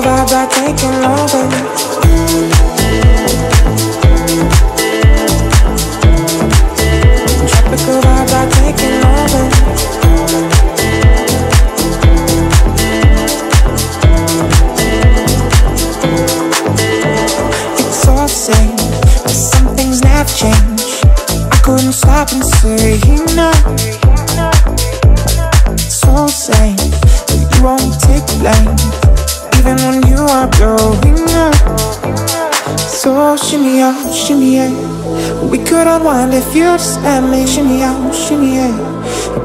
never change. I couldn't stop and say no. Going up. So shimmy out, shimmy yeah. We could unwind if you just let me shimmy out, shimmy yeah.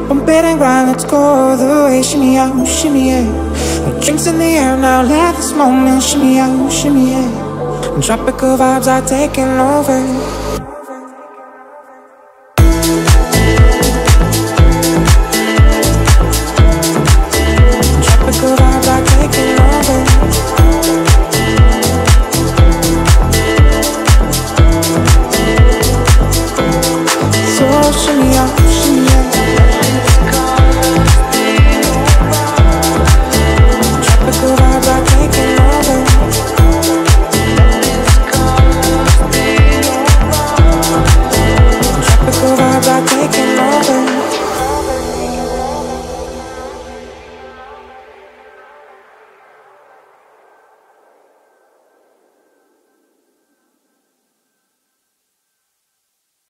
Bump it and grind, let's go the way, shimmy out, shimmy yeah. Drinks in the air now, let this moment shimmy out, shimmy yeah. Tropical vibes are taking over.